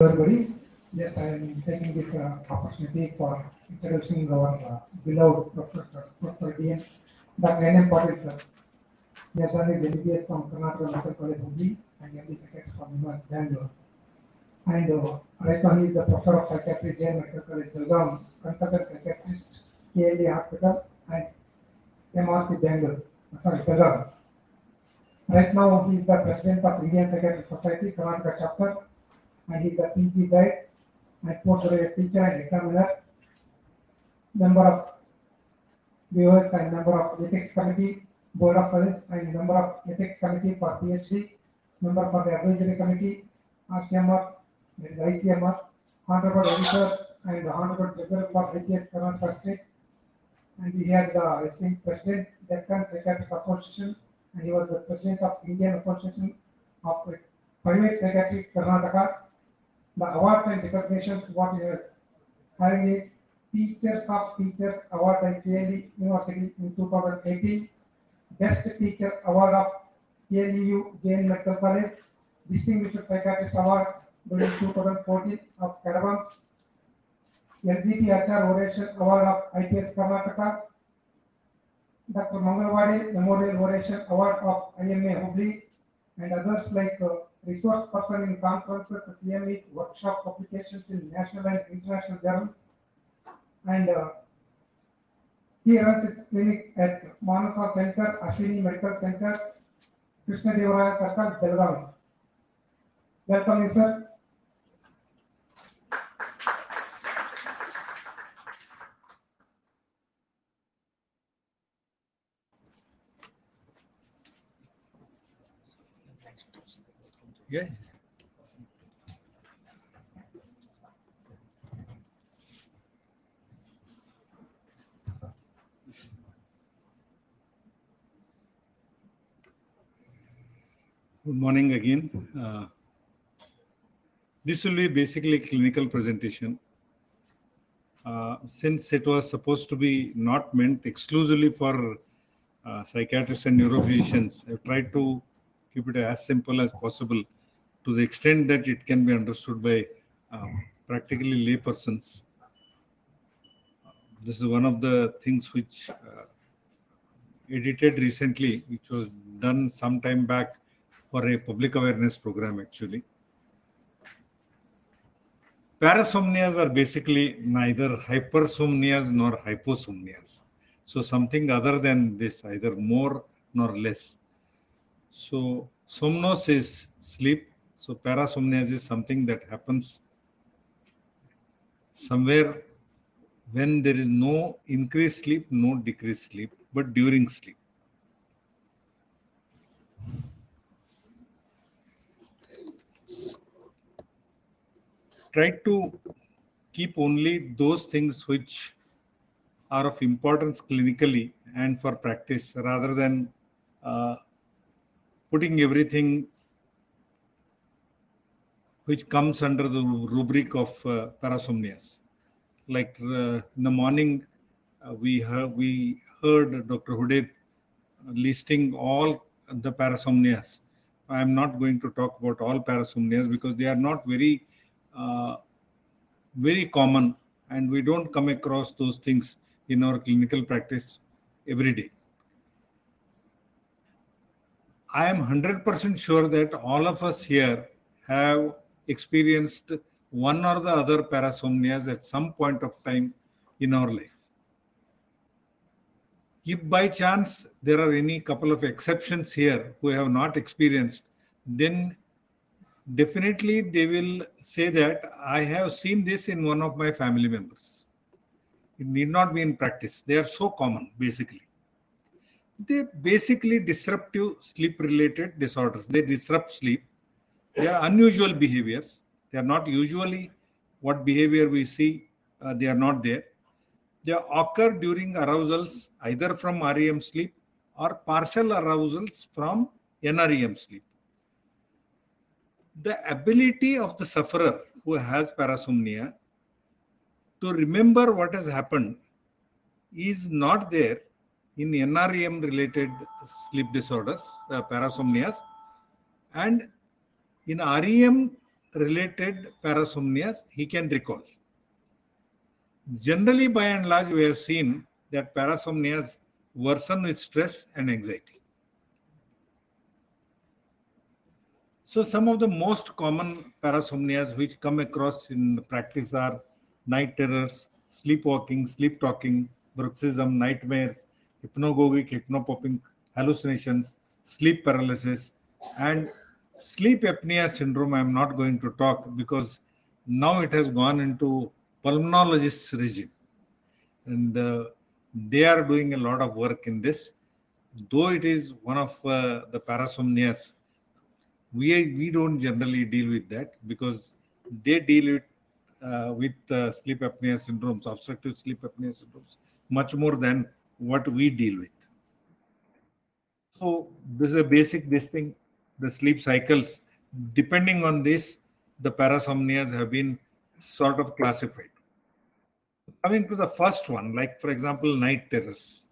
everybody. Yes, I am taking this uh, opportunity for introducing our uh, beloved professor, Professor D.N. Dr. N.M. Patil, sir. He has done his MBBS from Karnataka Medical College, Hubli, and MD Secretary from UMass Bangalore. And uh, right now he is the professor of psychiatry, Jain Medical College, Belgaum, consultant psychiatrist, KLE Hospital, and MRC Bangalore, sorry, Belgaum. Right now, he is the president of Indian Psychiatric Society, Karnataka chapter, and he is a PG guide and postgraduate teacher and examiner, member of BOS and member of ethics committee, board of service and member of ethics committee for PhD, member for the advisory committee, RCMR, that is ICMR, honorable editor and honorable treasurer for HTS Karnataka State. And he had the esteemed president, Deccan Psychiatric Association, and he was the president of Indian Association of Private Psychiatric Karnataka. The awards and recognitions what he is having is Teachers of Teachers Award by KLE University in 2018, Best Teacher Award of KLEU Jain Medical College, Distinguished Psychiatrist Award during 2014 of Caravan, LGT HR Oration Award of IPS Karnataka, Dr. Mangalwadi Memorial Oration Award of IMA Hubli, and others like uh, resource person in conferences, CMEs, workshop publications in national and international journals, and he runs his clinic at Manasa Center, Ashwini Medical Center, Krishna Devaraya Circle, Belgaum. Welcome sir. Good morning again. Uh, This will be basically a clinical presentation. Uh, Since it was supposed to be not meant exclusively for uh, psychiatrists and neurophysicians, I've tried to keep it as simple as possible to the extent that it can be understood by um, practically laypersons. This is one of the things which uh, edited recently, which was done some time back for a public awareness program actually. Parasomnias are basically neither hypersomnias nor hyposomnias. So something other than this, either more nor less. So somnos is sleep. So parasomnias is something that happens somewhere when there is no increased sleep, no decreased sleep, but during sleep. Try to keep only those things which are of importance clinically and for practice rather than uh, putting everything which comes under the rubric of uh, parasomnias. Like uh, in the morning, uh, we heard, we heard Dr. Huded listing all the parasomnias. I am not going to talk about all parasomnias because they are not very, uh, very common, and we don't come across those things in our clinical practice every day. I am 100% sure that all of us here have experienced one or the other parasomnias at some point of time in our life. If by chance there are any couple of exceptions here who have not experienced, then definitely they will say that I have seen this in one of my family members. It need not be in practice. They are so common, basically they basically disruptive sleep related disorders they disrupt sleep they are unusual behaviors. They are not usually what behavior we see uh, they are not there. They occur during arousals either from rem sleep or partial arousals from nrem sleep. The ability of the sufferer who has parasomnia to remember what has happened is not there in NREM related sleep disorders, uh, parasomnias, and in REM related parasomnias he can recall. Generally, by and large, we have seen that parasomnias worsen with stress and anxiety. So, some of the most common parasomnias which come across in practice are night terrors, sleepwalking, sleep talking, bruxism, nightmares, hypnagogic, hypnopompic hallucinations, sleep paralysis, and sleep apnea syndrome. I'm not going to talk because now it has gone into pulmonologist's regime. And uh, they are doing a lot of work in this. Though it is one of uh, the parasomnias, we, we don't generally deal with that because they deal with, uh, with uh, sleep apnea syndromes, obstructive sleep apnea syndromes, much more than what we deal with. So this is a basic this thing, the sleep cycles. Depending on this, the parasomnias have been sort of classified. Coming to the first one, like for example, night terrors.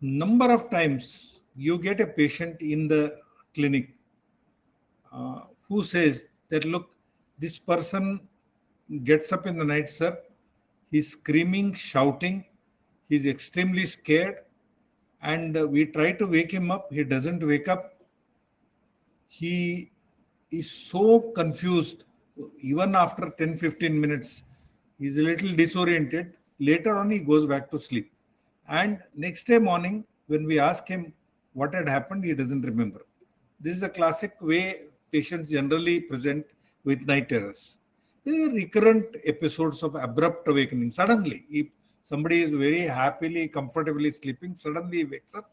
Number of times you get a patient in the clinic uh, who says that look, this person gets up in the night, sir, he's screaming, shouting, he's extremely scared, and uh, we try to wake him up. He doesn't wake up. He is so confused, even after 10 15 minutes, he's a little disoriented. Later on, he goes back to sleep. And next day morning, when we ask him what had happened, he doesn't remember. This is a classic way patients generally present with night terrors. These are recurrent episodes of abrupt awakening. Suddenly, somebody is very happily, comfortably sleeping, suddenly wakes up.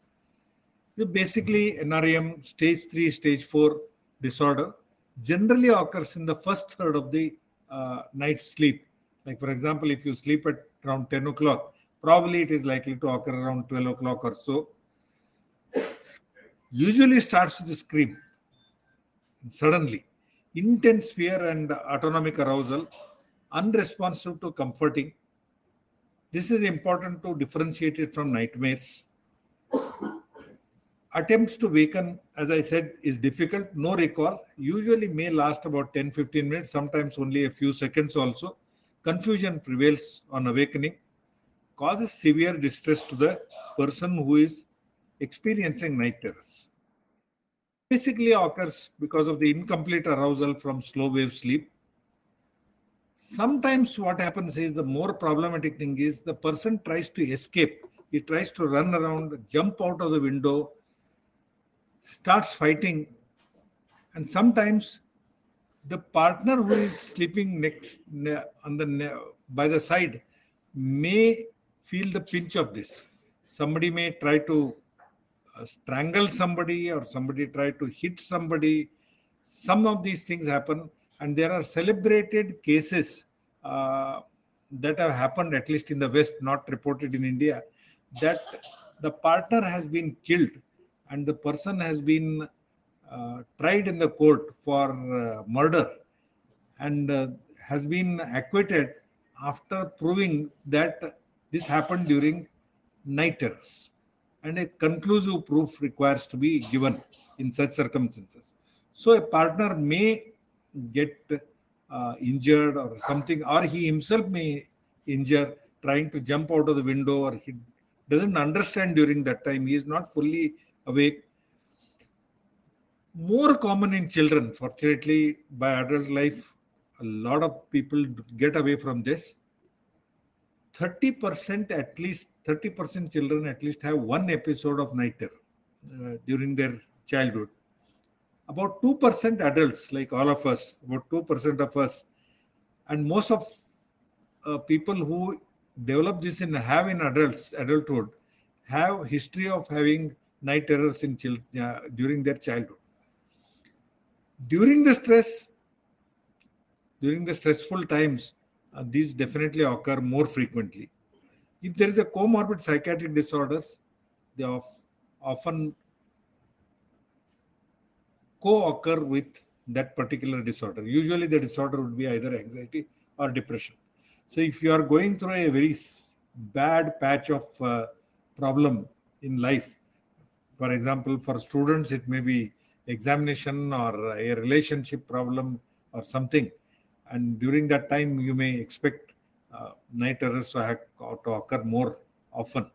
This basically NREM stage 3, stage 4 disorder generally occurs in the first third of the uh, night's sleep. Like, for example, if you sleep at around 10 o'clock, probably it is likely to occur around 12 o'clock or so. Usually starts with a scream. Suddenly, intense fear and autonomic arousal, unresponsive to comforting. This is important to differentiate it from nightmares. Attempts to waken, as I said, is difficult. No recall. Usually may last about 10 15 minutes, sometimes only a few seconds also. Confusion prevails on awakening, causes severe distress to the person who is experiencing night terrors basically occurs because of the incomplete arousal from slow wave sleep. Sometimes what happens is the more problematic thing is the person tries to escape. He tries to run around, jump out of the window, starts fighting, and sometimes the partner who is sleeping next on the by the side may feel the pinch of this. Somebody may try to uh, strangle somebody or somebody try to hit somebody. Some of these things happen, and there are celebrated cases uh, that have happened, at least in the West, not reported in India, that the partner has been killed and the person has been uh, tried in the court for uh, murder and uh, has been acquitted after proving that this happened during night terrors and a conclusive proof requires to be given in such circumstances. So a partner may get uh, injured or something, or he himself may injure trying to jump out of the window, or he doesn't understand during that time. He is not fully awake. More common in children, fortunately, by adult life, a lot of people get away from this. 30% at least 30% children at least have one episode of night terror uh, during their childhood. About 2% adults, like all of us, about 2% of us, and most of uh, people who develop this in have in adults, adulthood, have history of having night terrors in chil- uh, during their childhood. During the stress, during the stressful times, uh, these definitely occur more frequently if there is a comorbid psychiatric disorders, they often co-occur with that particular disorder. Usually the disorder would be either anxiety or depression. So if you are going through a very bad patch of uh, problem in life, for example, for students, it may be examination or a relationship problem or something. And during that time, you may expect uh, night terrors to, to occur more often.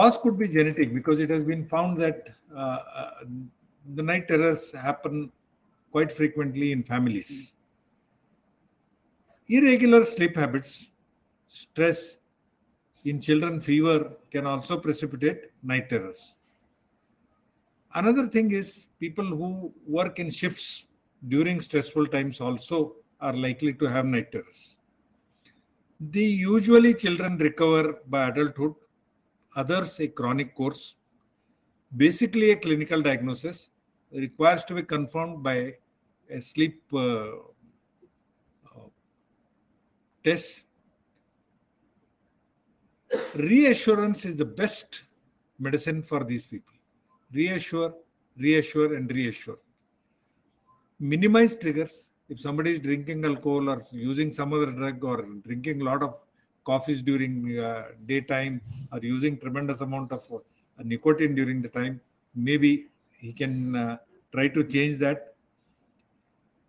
Cause could be genetic because it has been found that uh, uh, the night terrors happen quite frequently in families. Irregular sleep habits, stress in children, fever can also precipitate night terrors. Another thing is people who work in shifts during stressful times also are likely to have night terrors. The usually children recover by adulthood, others a chronic course. Basically, a clinical diagnosis requires to be confirmed by a sleep uh, uh, test. Reassurance is the best medicine for these people. Reassure, reassure, and reassure. Minimize triggers. If somebody is drinking alcohol or using some other drug or drinking a lot of coffees during uh, daytime or using tremendous amount of uh, nicotine during the time, maybe he can uh, try to change that.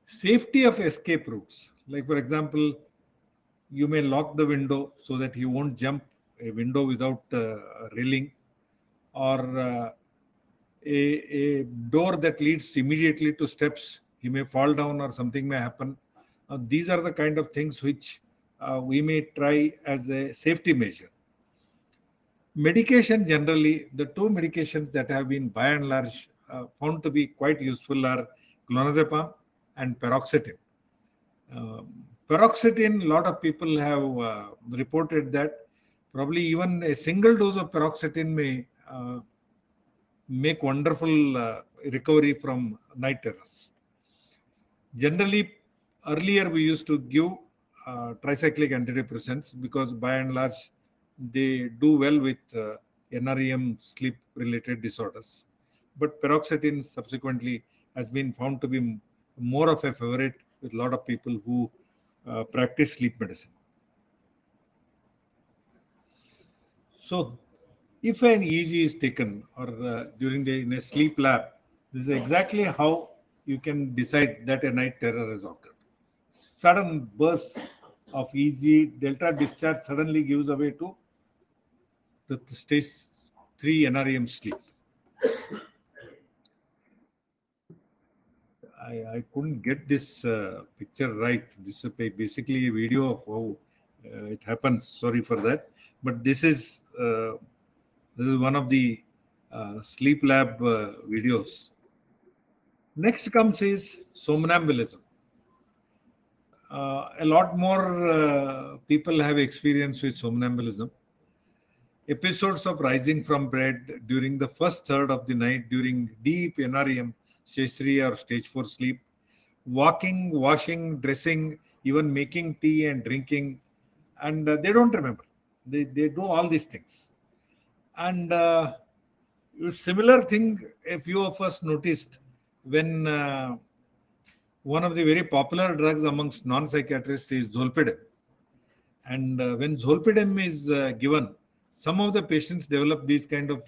Safety of escape routes. Like for example you may lock the window so that he won't jump a window without uh, railing or a, a door that leads immediately to steps. He may fall down or something may happen. Uh, these are the kind of things which we may try as a safety measure medication generally the two medications that have been by and large uh, found to be quite useful are clonazepam and paroxetine. Uh, paroxetine, a lot of people have uh, reported that probably even a single dose of paroxetine may uh, make wonderful uh, recovery from night terrors. Generally, earlier we used to give uh, tricyclic antidepressants because by and large they do well with NREM sleep related disorders but paroxetine subsequently has been found to be more of a favorite with a lot of people who uh, practice sleep medicine. So, if an EEG is taken or uh, during the in a sleep lab, this is exactly how you can decide that a night terror has occurred. Sudden burst of EEG delta discharge suddenly gives away to the stage 3 NREM sleep. I, I couldn't get this uh, picture right. This is basically a video of how uh, it happens. Sorry for that. But this is uh, this is one of the uh, sleep lab uh, videos. Next comes is somnambulism. Uh, a lot more people have experience with somnambulism. Episodes of rising from bed during the first third of the night during deep NREM stage 3 or stage 4 sleep walking washing dressing even making tea and drinking and uh, they don't remember they, they do all these things and uh, similar thing a few of us noticed when uh, one of the very popular drugs amongst non-psychiatrists is zolpidem and uh, when zolpidem is uh, given some of the patients develop these kind of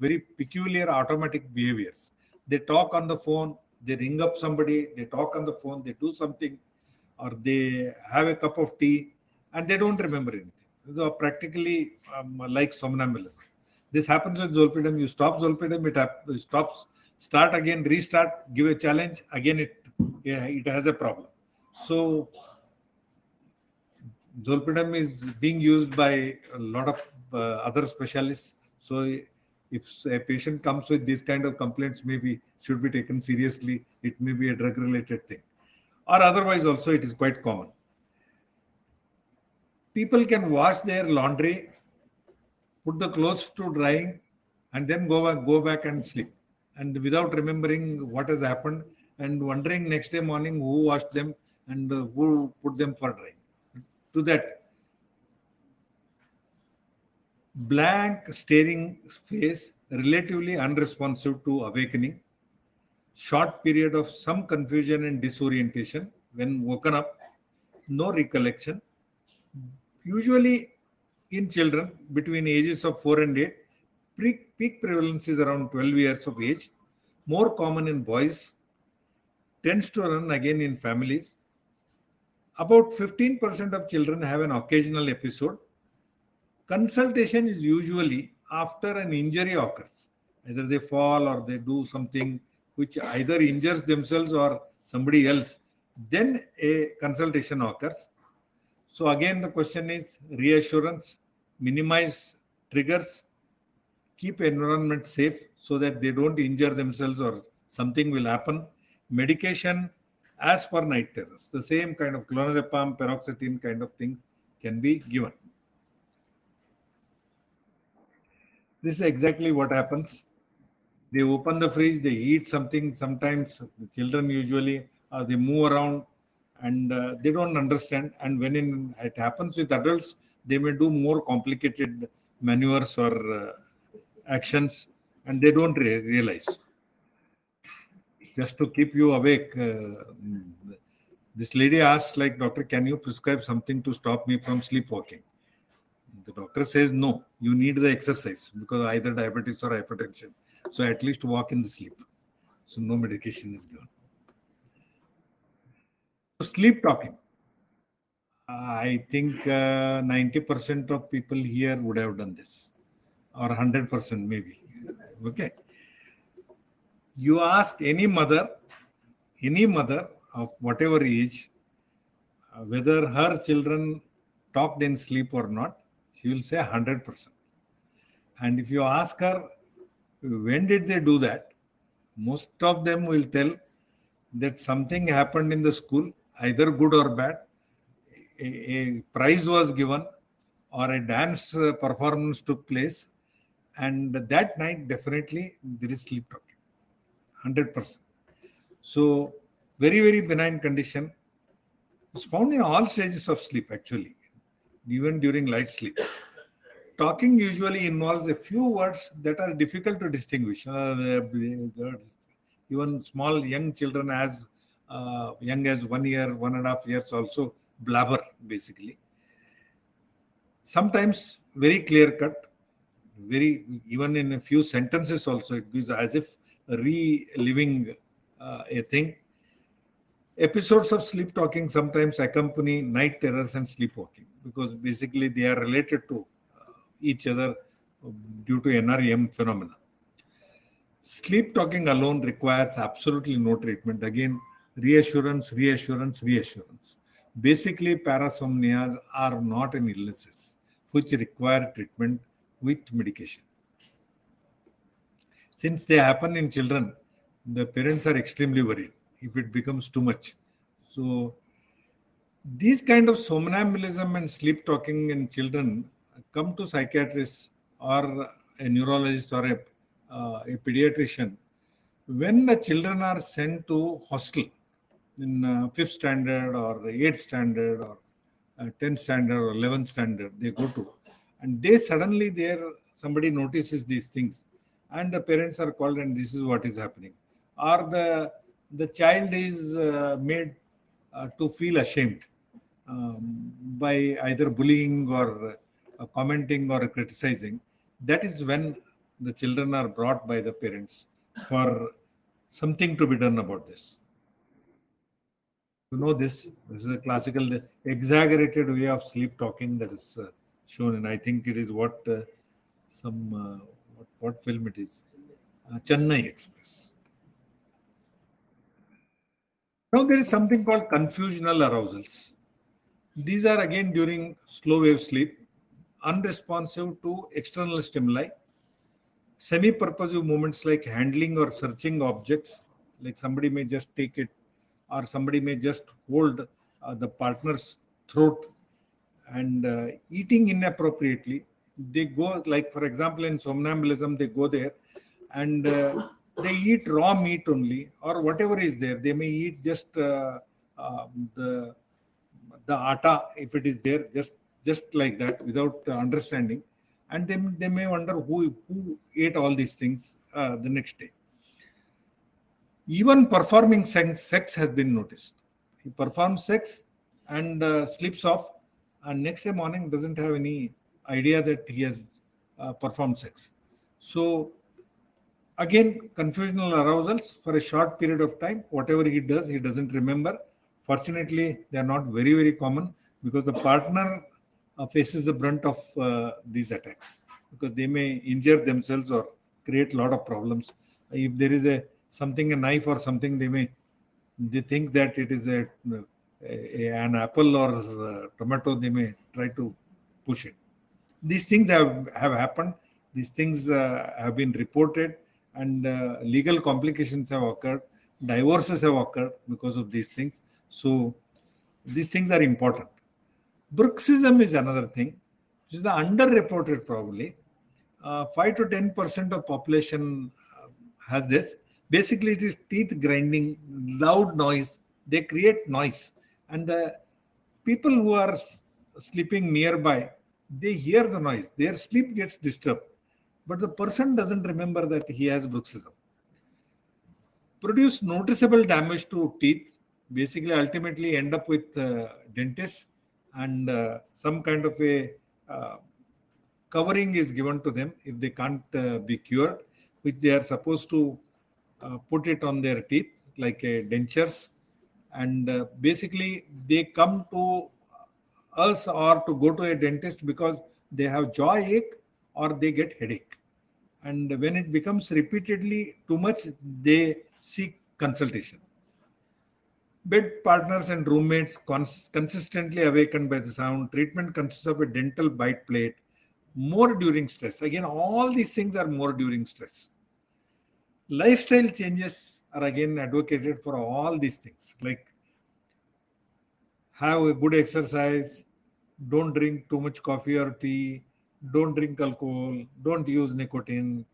very peculiar automatic behaviors they talk on the phone, they ring up somebody, they talk on the phone, they do something, or they have a cup of tea, and they don't remember anything. So practically um, like somnambulism. This happens with zolpidem. You stop zolpidem, it stops, start again, restart, give a challenge, again it it has a problem. So zolpidem is being used by a lot of uh, other specialists. So if a patient comes with these kind of complaints maybe should be taken seriously it may be a drug related thing or otherwise also it is quite common people can wash their laundry put the clothes to drying and then go back go back and sleep and without remembering what has happened and wondering next day morning who washed them and uh, who put them for drying to that blank staring face, relatively unresponsive to awakening, short period of some confusion and disorientation. When woken up, no recollection. Usually in children between ages of 4 and 8, Peak, peak prevalence is around 12 years of age, more common in boys, tends to run again in families. About 15% of children have an occasional episode. Consultation is usually after an injury occurs. Either they fall or they do something which either injures themselves or somebody else. Then a consultation occurs. So again, the question is reassurance, minimize triggers, keep environment safe so that they don't injure themselves or something will happen. Medication as per night terrors, the same kind of clonazepam, paroxetine kind of things can be given. This is exactly what happens. They open the fridge, they eat something. Sometimes the children usually uh, they move around and uh, they don't understand. And when in, it happens with adults, they may do more complicated maneuvers or uh, actions, and they don't re- realize. Just to keep you awake, uh, this lady asks, like, doctor, can you prescribe something to stop me from sleepwalking? The doctor says, no, you need the exercise because either diabetes or hypertension. So at least walk in the sleep. So no medication is given. Sleep talking. I think uh, 90% of people here would have done this, or 100% maybe. Okay. You ask any mother, any mother of whatever age, uh, whether her children talked in sleep or not, she will say 100%. And if you ask her, when did they do that? Most of them will tell that something happened in the school, either good or bad. A, a prize was given or a dance uh, performance took place. And that night, definitely, there is sleep talking. 100%. So, very, very benign condition. It's found in all stages of sleep, actually, even during light sleep talking usually involves a few words that are difficult to distinguish. Uh, even small young children as uh, young as one year, one and a half years also blabber basically. Sometimes very clear cut, very even in a few sentences also it gives as if reliving uh, a thing. Episodes of sleep talking sometimes accompany night terrors and sleepwalking because basically they are related to each other due to NREM phenomena. Sleep talking alone requires absolutely no treatment. Again, reassurance, reassurance, reassurance. Basically, parasomnias are not an illnesses which require treatment with medication. Since they happen in children, the parents are extremely worried if it becomes too much. So, these kind of somnambulism and sleep talking in children come to psychiatrist or a neurologist or a, uh, a pediatrician when the children are sent to hostel in uh, fifth standard or eighth standard or uh, 10th standard or 11th standard they go to and they suddenly there somebody notices these things and the parents are called and this is what is happening or the the child is uh, made uh, to feel ashamed um, by either bullying or uh, commenting or criticizing, that is when the children are brought by the parents for something to be done about this. You know this. This is a classical, exaggerated way of sleep talking that is uh, shown, and I think it is what uh, some uh, what, film it is, uh, Chennai Express. Now there is something called confusional arousals. These are again during slow wave sleep unresponsive to external stimuli. Semi-purposive movements like handling or searching objects, like somebody may just take it, or somebody may just hold uh, the partner's throat and uh, eating inappropriately. They go, like for example, in somnambulism, they go there and uh, they eat raw meat only, or whatever is there. They may eat just uh, um, the the atta if it is there, just just like that without understanding. And they, they may wonder who, who ate all these things uh, the next day. Even performing sex, sex has been noticed. He performs sex and uh, sleeps off and next day morning doesn't have any idea that he has uh, performed sex So again, confusional arousals for a short period of time. Whatever he does, he doesn't remember. Fortunately, they are not very, very common because the partner uh, faces the brunt of uh, these attacks because they may injure themselves or create a lot of problems. If there is a something, a knife or something, they may they think that it is a, a an apple or a tomato. They may try to push it. These things have have happened. These things uh, have been reported, and uh, legal complications have occurred. Divorces have occurred because of these things. So these things are important. Bruxism is another thing, which is the underreported probably. Uh, 5 to 10% of population uh, has this. Basically, it is teeth grinding, loud noise. They create noise. And the people who are sleeping nearby, they hear the noise. Their sleep gets disturbed. But the person doesn't remember that he has bruxism. Produce noticeable damage to teeth. Basically, ultimately end up with uh, dentists and uh, some kind of a uh, covering is given to them if they can't uh, be cured, which they are supposed to uh, put it on their teeth like a dentures. And uh, basically, they come to us or to go to a dentist because they have jaw ache or they get headache. And when it becomes repeatedly too much, they seek consultation bed partners and roommates cons- consistently awakened by the sound. Treatment consists of a dental bite plate, more during stress. Again, all these things are more during stress. Lifestyle changes are again advocated for all these things, like have a good exercise, don't drink too much coffee or tea, don't drink alcohol, don't use nicotine,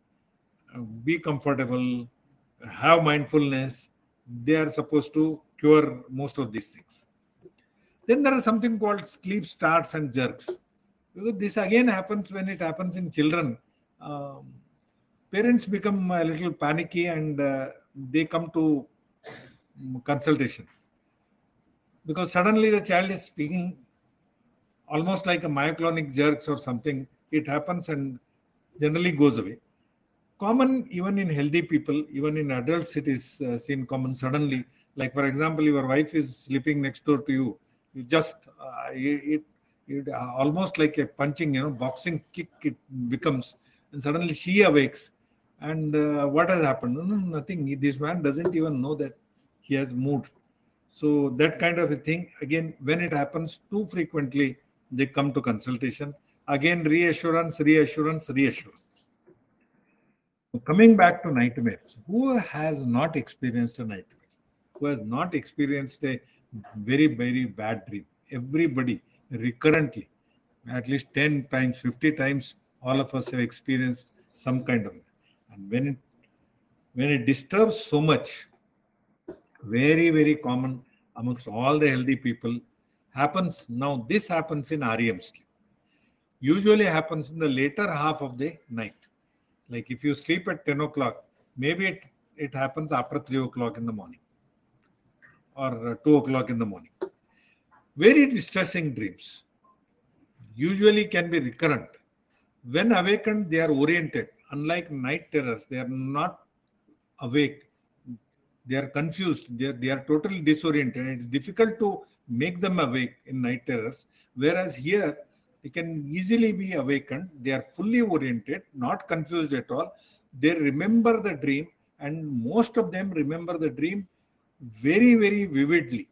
uh, be comfortable, have mindfulness. They are supposed to cure most of these things. Then there is something called sleep starts and jerks. Because this again happens when it happens in children. Um, parents become a little panicky and uh, they come to consultation. Because suddenly the child is speaking almost like a myoclonic jerks or something. It happens and generally goes away. Common even in healthy people, even in adults, it is uh, seen common suddenly. Like for example your wife is sleeping next door to you. You just uh, it, it uh, almost like a punching you know boxing kick it becomes and suddenly she awakes. And uh, what has happened? No, no, nothing. This man doesn't even know that he has moved. So that kind of a thing again when it happens too frequently they come to consultation. Again reassurance reassurance reassurance. Coming back to nightmares who has not experienced a nightmare? Who has not experienced a very, very bad dream. Everybody recurrently, at least 10 times, 50 times, all of us have experienced some kind of and when it when it disturbs so much, very, very common amongst all the healthy people, happens now. This happens in REM sleep. Usually happens in the later half of the night. Like if you sleep at 10 o'clock, maybe it, it happens after 3 o'clock in the morning or uh, 2 o'clock in the morning. Very distressing dreams usually can be recurrent. When awakened, they are oriented. Unlike night terrors, they are not awake. They are confused. They are, they are totally disoriented. It's difficult to make them awake in night terrors. Whereas here, they can easily be awakened. They are fully oriented, not confused at all. They remember the dream, and most of them remember the dream very, very vividly.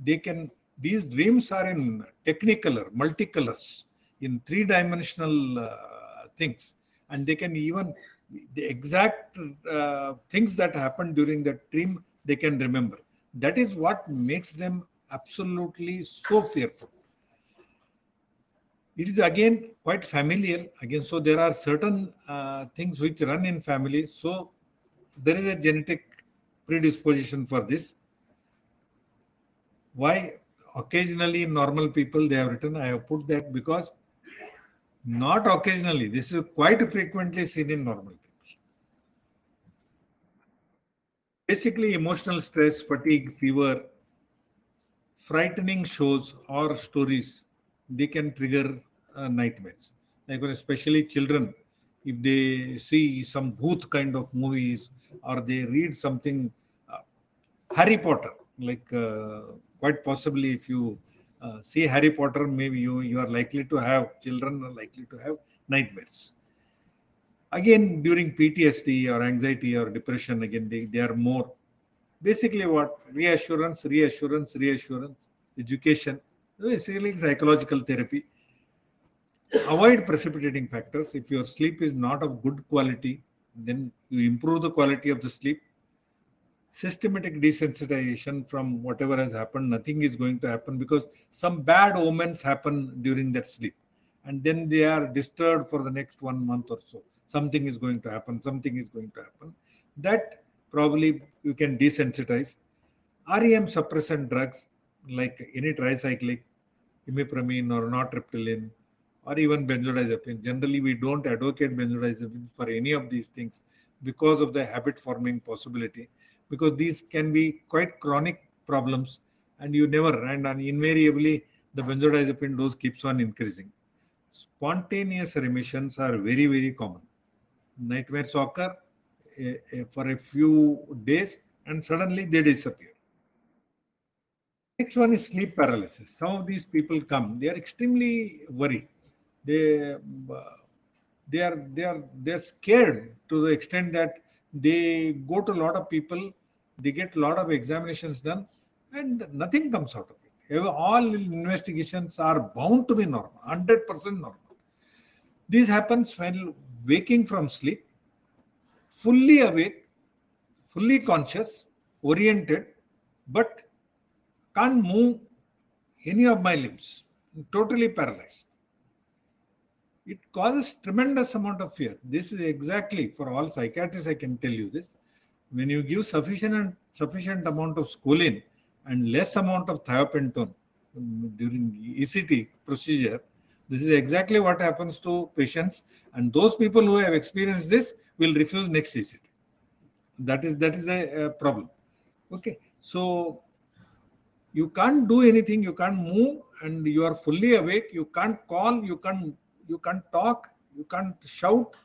They can, these dreams are in technicolor, multicolors, in three dimensional uh, things. And they can even, the exact uh, things that happened during that dream, they can remember. That is what makes them absolutely so fearful. It is again quite familial. Again, so there are certain uh, things which run in families. So there is a genetic predisposition for this. Why occasionally normal people they have written, I have put that because not occasionally, this is quite frequently seen in normal people. Basically, emotional stress, fatigue, fever, frightening shows or stories, they can trigger uh, nightmares. Like especially children, if they see some booth kind of movies or they read something, uh, Harry Potter, like uh, quite possibly if you uh, see Harry Potter, maybe you, you are likely to have, children are likely to have nightmares. Again, during PTSD or anxiety or depression, again, they, they are more basically what reassurance, reassurance, reassurance, education, basically psychological therapy. Avoid precipitating factors. If your sleep is not of good quality, then you improve the quality of the sleep. Systematic desensitization from whatever has happened, nothing is going to happen because some bad omens happen during that sleep. And then they are disturbed for the next one month or so. Something is going to happen, something is going to happen. That probably you can desensitize. REM suppressant drugs like any tricyclic, imipramine or nortriptyline, or even benzodiazepine. Generally, we don't advocate benzodiazepine for any of these things because of the habit forming possibility, because these can be quite chronic problems and you never, and invariably, the benzodiazepine dose keeps on increasing. Spontaneous remissions are very, very common. Nightmares occur uh, for a few days and suddenly they disappear. Next one is sleep paralysis. Some of these people come, they are extremely worried. They, uh, they are they are they are scared to the extent that they go to a lot of people, they get a lot of examinations done, and nothing comes out of it. All investigations are bound to be normal, hundred percent normal. This happens when waking from sleep fully awake, fully conscious, oriented, but can't move any of my limbs, totally paralyzed. It causes tremendous amount of fear. This is exactly for all psychiatrists, I can tell you this. When you give sufficient sufficient amount of scoline and less amount of thiopentone um, during ECT procedure, this is exactly what happens to patients. And those people who have experienced this will refuse next ECT. That is that is a, a problem. Okay, so you can't do anything, you can't move, and you are fully awake. You can't call, you can't you can't talk, you can't shout.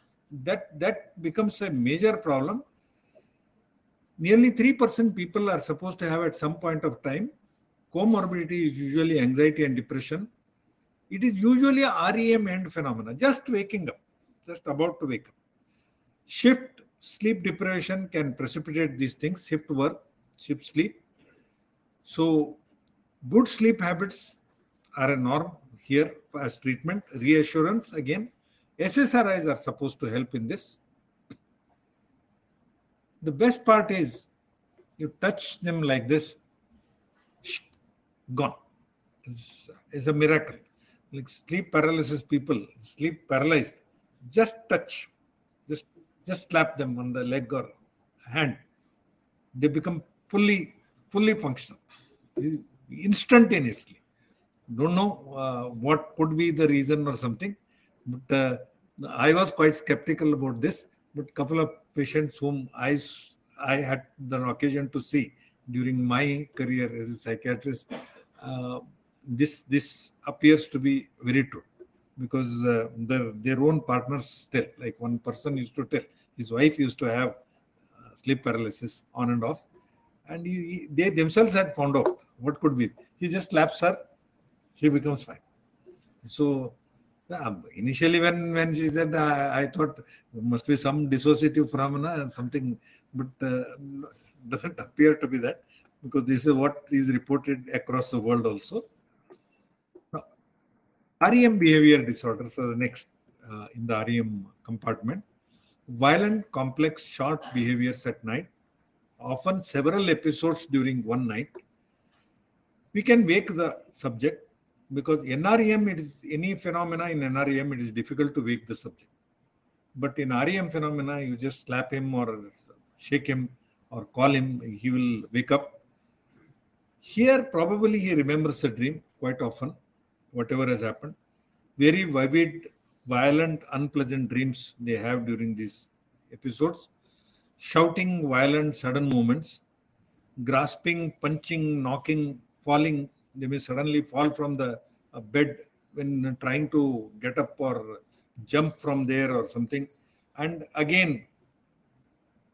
That that becomes a major problem. Nearly three percent people are supposed to have at some point of time. Comorbidity is usually anxiety and depression. It is usually a REM end phenomena, just waking up, just about to wake up. Shift sleep deprivation can precipitate these things, shift work, shift sleep. So, good sleep habits are a norm here as treatment. Reassurance again. SSRIs are supposed to help in this. The best part is you touch them like this, gone. It's, it's a miracle. Like sleep paralysis people, sleep paralyzed, just touch, just just slap them on the leg or hand. They become fully fully functional instantaneously. Don't know uh, what could be the reason or something, but uh, I was quite skeptical about this. But couple of patients whom I I had the occasion to see during my career as a psychiatrist, uh, this this appears to be very true because uh, their their own partners tell. Like one person used to tell his wife used to have uh, sleep paralysis on and off, and he, he, they themselves had found out what could be. He just slaps her, she becomes fine. So initially, when when she said, I, I thought must be some dissociative phenomena, something, but uh, doesn't appear to be that because this is what is reported across the world also. Now, REM behavior disorders are the next uh, in the REM compartment. Violent, complex, short behaviors at night, often several episodes during one night. We can wake the subject because NREM, it is any phenomena in NREM, it is difficult to wake the subject. But in REM phenomena, you just slap him or shake him or call him, he will wake up. Here, probably he remembers a dream quite often, whatever has happened. Very vivid, violent, unpleasant dreams they have during these episodes. Shouting, violent, sudden movements, grasping, punching, knocking, falling. They may suddenly fall from the uh, bed when trying to get up or jump from there or something. And again,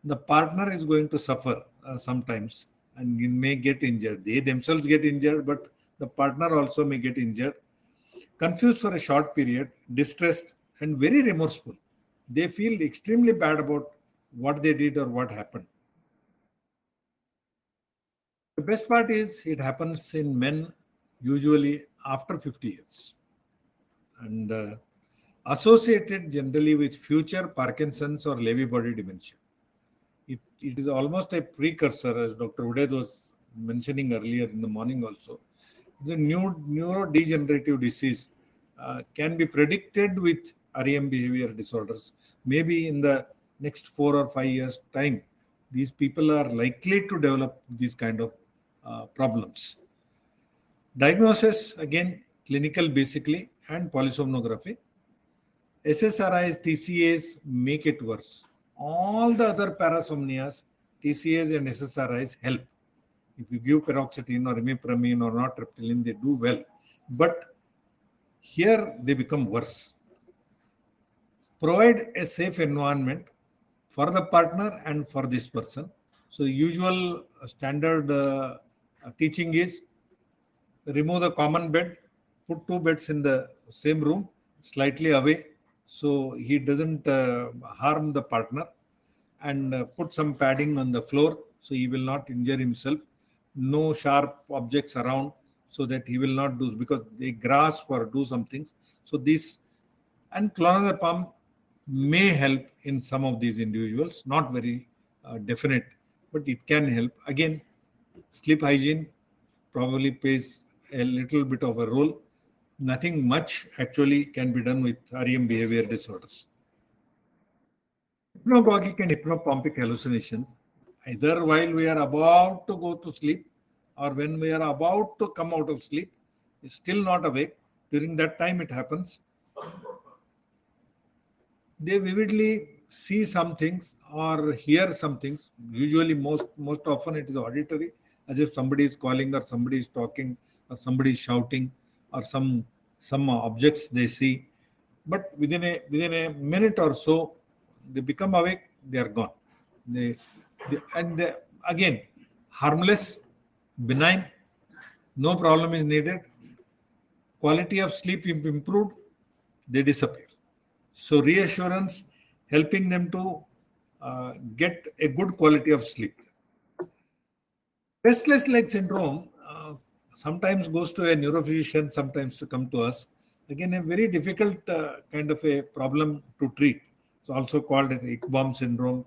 the partner is going to suffer uh, sometimes and may get injured. They themselves get injured, but the partner also may get injured. Confused for a short period, distressed, and very remorseful. They feel extremely bad about what they did or what happened. Best part is it happens in men usually after 50 years and uh, associated generally with future Parkinson's or Lewy body dementia. It, it is almost a precursor, as Dr. Uded was mentioning earlier in the morning also. The new neurodegenerative disease uh, can be predicted with REM behavior disorders. Maybe in the next four or five years' time, these people are likely to develop these kind of uh, problems. Diagnosis again, clinical basically, and polysomnography. SSRIs, TCAs make it worse. All the other parasomnias, TCAs and SSRIs help. If you give paroxetine or imipramine or nortriptyline, they do well. But here they become worse. Provide a safe environment for the partner and for this person. So usual standard uh, teaching is remove the common bed, put two beds in the same room, slightly away, so he doesn't uh, harm the partner, and uh, put some padding on the floor so he will not injure himself. No sharp objects around so that he will not do because they grasp or do some things. So this and clonazepam may help in some of these individuals, not very uh, definite, but it can help. Again, sleep hygiene probably plays a little bit of a role. Nothing much actually can be done with REM behavior disorders. Hypnagogic and hypnopompic hallucinations, either while we are about to go to sleep or when we are about to come out of sleep, is still not awake. During that time, it happens. They vividly see some things or hear some things. Usually, most most often, it is auditory, as if somebody is calling or somebody is talking or somebody is shouting or some some objects they see. But within a within a minute or so, they become awake. They are gone. They, they and they, again harmless, benign, no problem is needed. Quality of sleep improved. They disappear. So reassurance helping them to uh, get a good quality of sleep. Restless leg syndrome uh, sometimes goes to a neurophysician, sometimes to come to us. Again, a very difficult uh, kind of a problem to treat. It's also called as Ekbom syndrome.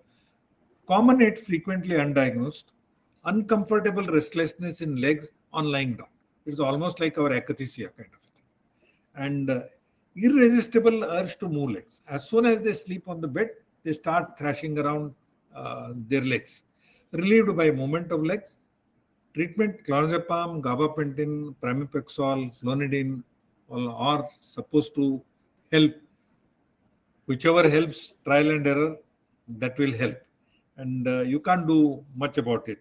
Common yet frequently undiagnosed. Uncomfortable restlessness in legs on lying down. It's almost like our akathisia kind of thing. And uh, irresistible urge to move legs. As soon as they sleep on the bed, they start thrashing around uh, their legs. Relieved by movement of legs. Treatment clonazepam, gabapentin, pramipexole, clonidine all are supposed to help. Whichever helps, trial and error, that will help. And uh, you can't do much about it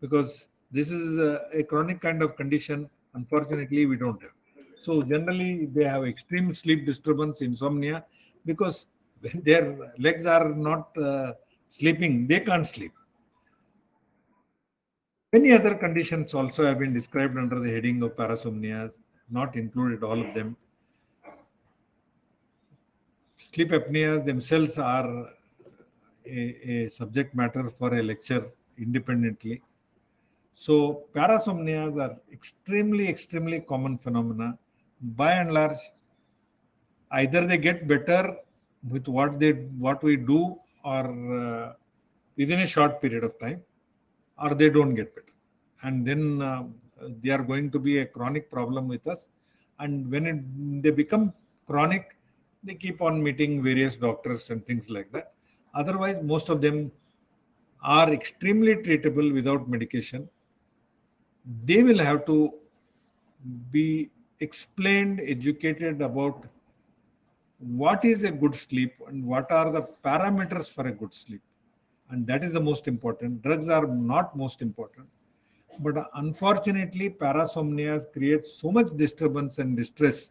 because this is a, a chronic kind of condition. Unfortunately, we don't have. So generally, they have extreme sleep disturbance, insomnia, because their legs are not uh, sleeping, they can't sleep. Many other conditions also have been described under the heading of parasomnias, not included all of them. Sleep apneas themselves are a, a subject matter for a lecture independently. So parasomnias are extremely, extremely common phenomena. By and large, either they get better with what they what we do or uh, within a short period of time or they don't get better. And then uh, they are going to be a chronic problem with us. And when it, they become chronic they keep on meeting various doctors and things like that. Otherwise most of them are extremely treatable without medication. They will have to be explained educated about what is a good sleep and what are the parameters for a good sleep. And that is the most important. Drugs are not most important. But unfortunately parasomnias create so much disturbance and distress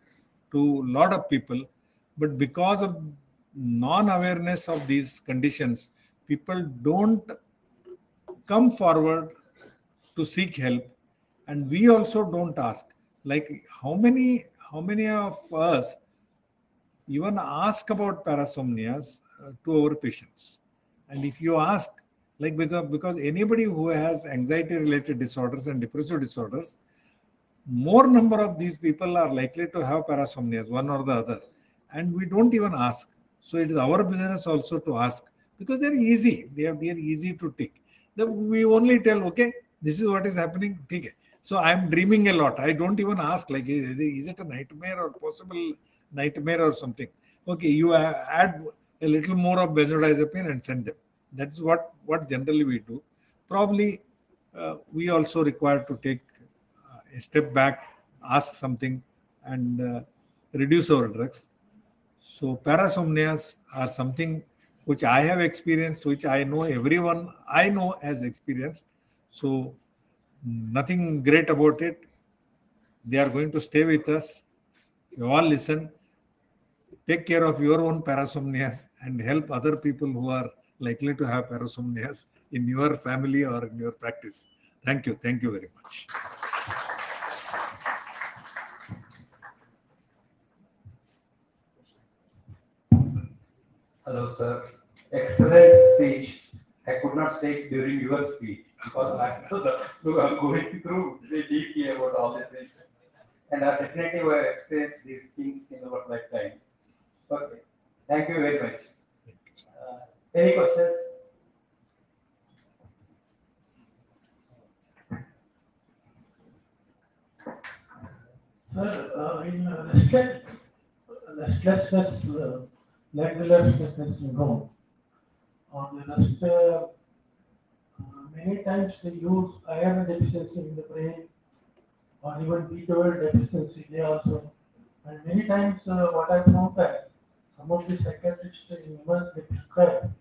to a lot of people. But because of non-awareness of these conditions, people don't come forward to seek help, and we also don't ask. Like how many how many of us even ask about parasomnias uh, to our patients? And if you ask, like because because anybody who has anxiety related disorders and depressive disorders, more number of these people are likely to have parasomnias, one or the other, and we don't even ask. So it is our business also to ask because they're easy. They are, they are easy to take. We only tell, okay, this is what is happening. Okay. So I'm dreaming a lot. I don't even ask, like, is, it a nightmare or possible nightmare or something? Okay, you add a little more of benzodiazepine and send them. That's what what generally we do. Probably uh, we also require to take uh, a step back, ask something, and uh, reduce our drugs. So parasomnias are something which I have experienced, which I know everyone I know has experienced. So nothing great about it. They are going to stay with us. You all listen. Take care of your own parasomnias and help other people who are likely to have parasomnias in your family or in your practice. Thank you. Thank you very much. Hello, sir. Excellent speech. I could not stay during your speech because I was uh, going through the deeply about all these things. And I definitely have experienced these things in our lifetime. Okay. Thank you very much. Uh, any questions? Sir, uh, in uh, restless, restlessness, uh, glandular restlessness syndrome, on the rest, uh, many times they use iron deficiency in the brain or even B12 deficiency they also. And many times uh, what I found that some of the psychiatrists in US they prescribe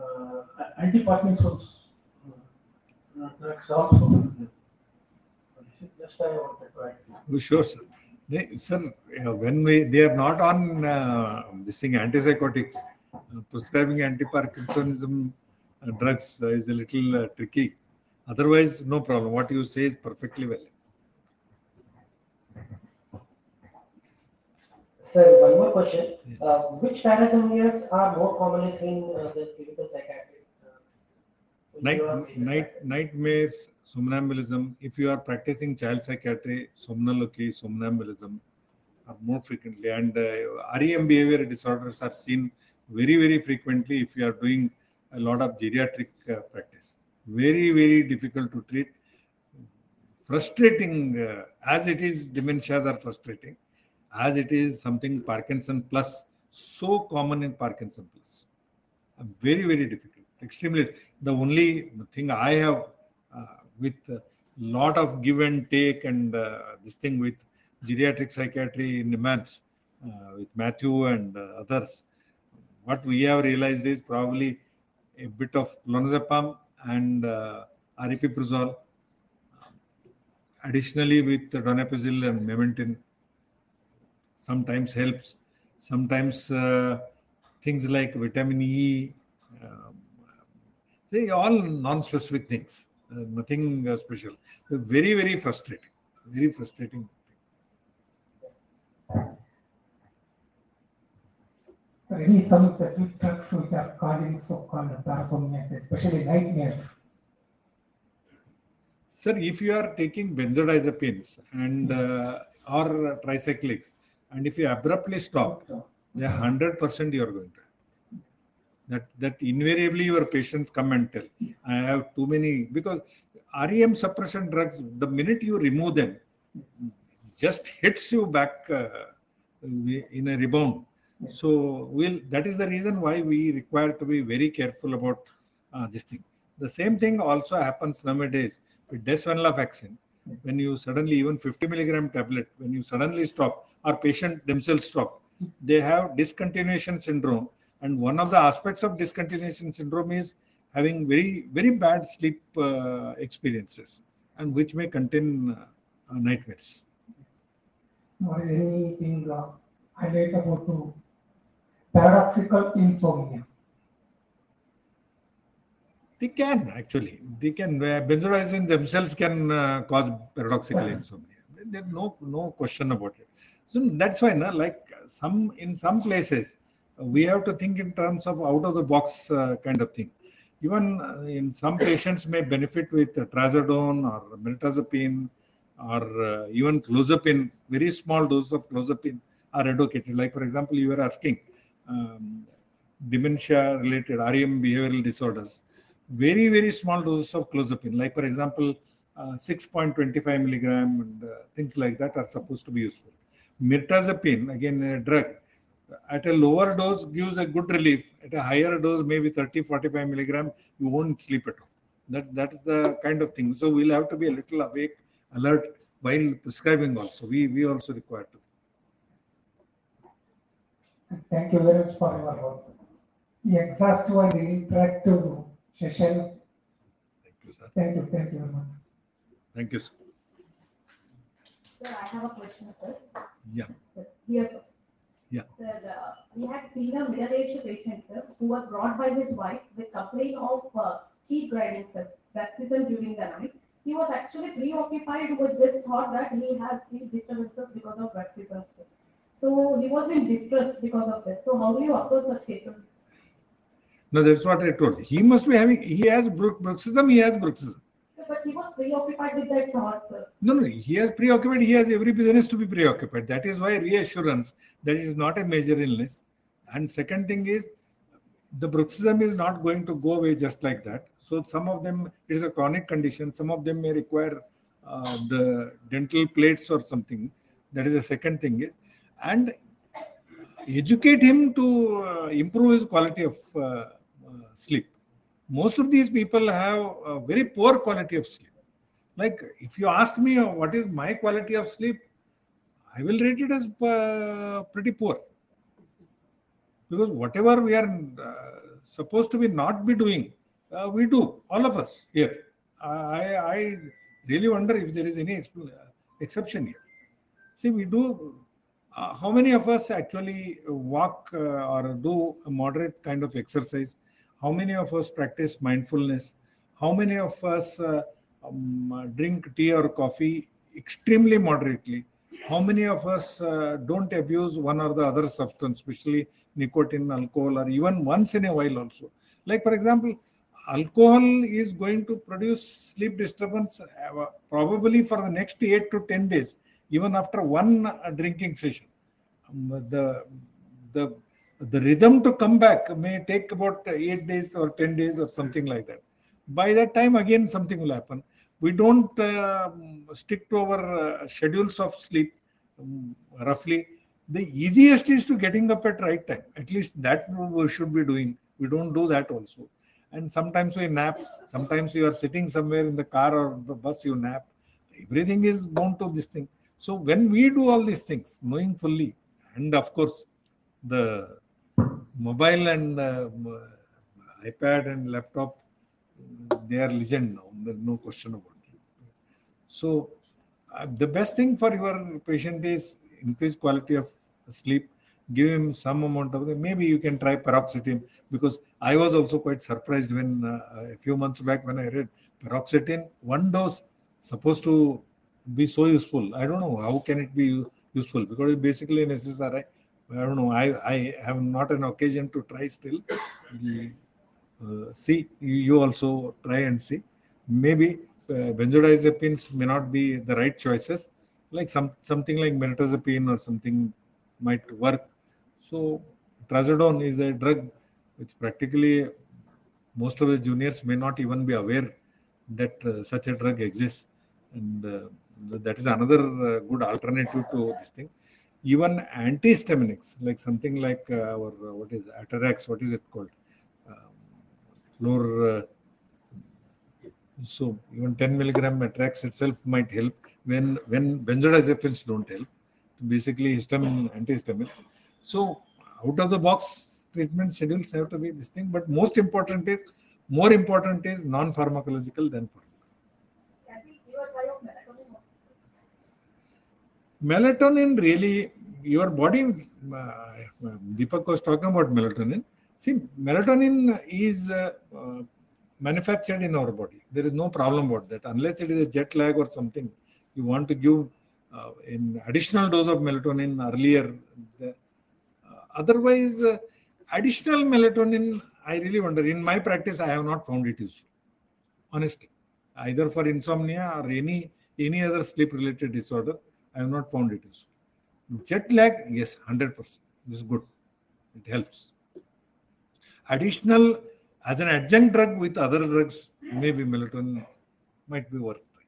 uh, anti-Parkinson's uh, drugs also. Just I wanted to add. Oh, Sure, sir. They, sir, when we they are not on uh, this thing antipsychotics, uh, prescribing anti-Parkinsonism drugs is a little uh, tricky. Otherwise, no problem. What you say is perfectly well. Sir, one more question. Uh, which parasomnias are more commonly seen in uh, the clinical psychiatry? Uh, Night, night, nightmares, somnambulism. If you are practicing child psychiatry, somniloquy, somnambulism are more frequently, and uh, REM behavior disorders are seen very, very frequently if you are doing a lot of geriatric uh, practice. Very, very difficult to treat. Frustrating, uh, as it is, dementias are frustrating, as it is something Parkinson plus, so common in Parkinson plus. Uh, very, very difficult. Extremely. The only thing I have uh, with a lot of give and take and uh, this thing with geriatric psychiatry in NIMHANS uh, with Matthew and others, what we have realized is probably a bit of clonazepam and uh, aripiprazole. Additionally, with donepezil and memantine, sometimes helps. Sometimes uh, things like vitamin E, um, they all non-specific things, uh, nothing uh, special. Very, very frustrating. Very frustrating. Any some specific drugs which are causing so-called parasomnias, especially nightmares. Sir, if you are taking benzodiazepines and uh, or tricyclics, and if you abruptly stop, then hundred percent you are going to. That that invariably your patients come and tell, I have too many because REM suppression drugs. The minute you remove them, just hits you back uh, in a rebound. So we'll. That is the reason why we require to be very careful about uh, this thing. The same thing also happens nowadays with desvenlafaxine. When you suddenly even 50 milligram tablet, when you suddenly stop, or patient themselves stop, they have discontinuation syndrome. And one of the aspects of discontinuation syndrome is having very very bad sleep uh, experiences, and which may contain uh, nightmares. Or anything uh, highlight about to paradoxical insomnia. They can actually. They can. Uh, benzodiazepines themselves can uh, cause paradoxical Right. insomnia. There's no no question about it. So that's why, na, like some in some places, we have to think in terms of out of the box uh, kind of thing. Even uh, in some patients may benefit with trazodone or mirtazapine or uh, even clozapine. Very small dose of clozapine are advocated. Like for example, you were asking um, dementia related REM behavioral disorders very very small doses of clozapine. Like for example uh, 6.25 milligram and uh, things like that are supposed to be useful. Mirtazapine again a drug at a lower dose gives a good relief. At a higher dose maybe 30 45 milligram you won't sleep at all. That that is the kind of thing. So we'll have to be a little awake alert while prescribing also. We we also require to Thank you very much for your work. The exhaustive and interactive session. thank you sir Thank you, thank you very much. thank you sir. Sir, I have a question, sir. yeah Sir, Here, sir. Yeah. Sir, uh, we had seen a middle-aged patient, sir, who was brought by his wife with complaint of uh, heat grinding, sir, bruxism during the night. He was actually preoccupied with this thought that he has sleep disturbances because of bruxism, sir. So he was in distress because of this. So how do you approach such cases? no that's what i told he must be having he has bru- bruxism he has bruxism but he was preoccupied with that thought, sir. No, no, he has preoccupied. He has every business to be preoccupied. That is why reassurance that is not a major illness. And second thing is, the bruxism is not going to go away just like that. So some of them, it is a chronic condition. Some of them may require uh, the dental plates or something. That is the second thing is, and educate him to uh, improve his quality of uh, uh, sleep. Most of these people have very poor quality of sleep. Like if you ask me uh, what is my quality of sleep i will rate it as uh, pretty poor. Because whatever we are supposed to be not be doing we do all of us here. I i really wonder if there is any exception here. See we do uh, how many of us actually walk uh, or do a moderate kind of exercise? How many of us practice mindfulness? How many of us uh, um, drink tea or coffee extremely moderately? How many of us uh, don't abuse one or the other substance especially nicotine alcohol or even once in a while also? Like for example alcohol is going to produce sleep disturbance uh, probably for the next 8 to 10 days even after one uh, drinking session um, the the the rhythm to come back may take about 8 days or 10 days or something like that. By that time again something will happen. We don't um, stick to our uh, schedules of sleep um, roughly. The easiest is to getting up at right time. At least that we should be doing. We don't do that also. And sometimes we nap. Sometimes you are sitting somewhere in the car or the bus you nap. Everything is bound to this thing so when we do all these things knowing fully and of course the mobile and uh, ipad and laptop they are legend now. There's no question about it. So, uh, the best thing for your patient is increase quality of sleep. Give him some amount of maybe you can try paroxetine because I was also quite surprised when uh, a few months back when I read paroxetine one dose supposed to be so useful. I don't know how can it be useful because it's basically an SSRI. I don't know. I I have not an occasion to try still. Uh, see you, also try and see maybe uh, benzodiazepines may not be the right choices like some something like mirtazapine or something might work so trazodone is a drug which practically most of the juniors may not even be aware that uh, such a drug exists and uh, that is another uh, good alternative to this thing even antihistaminics like something like uh, our uh, what is atarax what is it called floor. Uh, so even 10 milligram atarax itself might help when when benzodiazepines don't help. Basically, histamine, antihistamine. So out of the box treatment schedules have to be this thing. But most important is more important is non-pharmacological than pharmacological. Can we give a try of melatonin? Really your body, uh, Deepak was talking about melatonin. See, melatonin is uh, uh, manufactured in our body. There is no problem about that. Unless it is a jet lag or something, you want to give uh, an additional dose of melatonin earlier. Uh, otherwise, uh, additional melatonin, I really wonder. In my practice, I have not found it useful. Honestly, either for insomnia or any any other sleep related disorder, I have not found it useful. Jet lag, yes, 100%. This is good. It helps. Additional, as an adjunct drug with other drugs, maybe melatonin might be worth trying.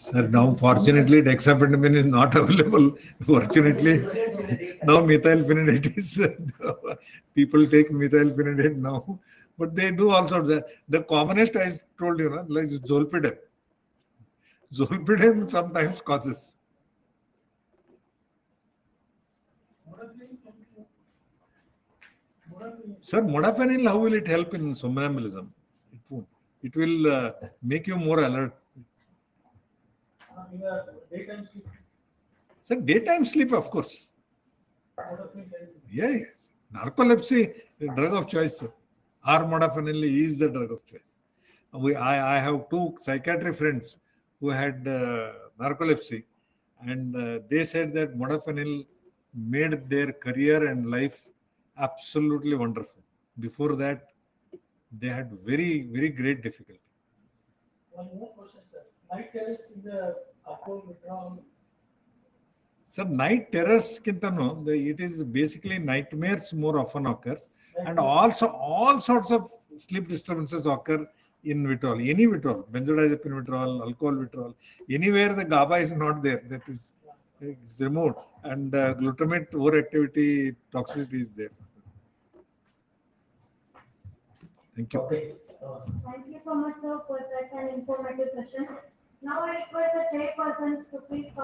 Sir, now fortunately dexamphetamine is not available. Fortunately, now methylphenidate is, people take methylphenidate now. But they do also, the, the commonest I told you, no, like zolpidem. Zolpidem sometimes causes. Sir, modafinil, how will it help in somnambulism? It won't. It will uh, make you more alert. In the daytime sleep, Sir, daytime sleep, of course. modafinil can be. Yeah, yes. Narcolepsy, the drug of choice. Sir. Armodafinil is the drug of choice. We, I, I have two psychiatry friends who had uh, narcolepsy, and uh, they said that modafinil made their career and life absolutely wonderful. Before that, they had very, very great difficulty. One more question, sir. Night terrors in the alcohol withdrawal, Sir, night terrors, kintano, the, it is basically nightmares more often occurs. and also all sorts of sleep disturbances occur in withdrawal any withdrawal benzodiazepine withdrawal alcohol withdrawal anywhere the gaba is not there that is it's removed and uh, glutamate overactivity toxicity is there thank you Okay. Uh, Thank you so much, sir, for such an informative session. Now I request the chairpersons to please come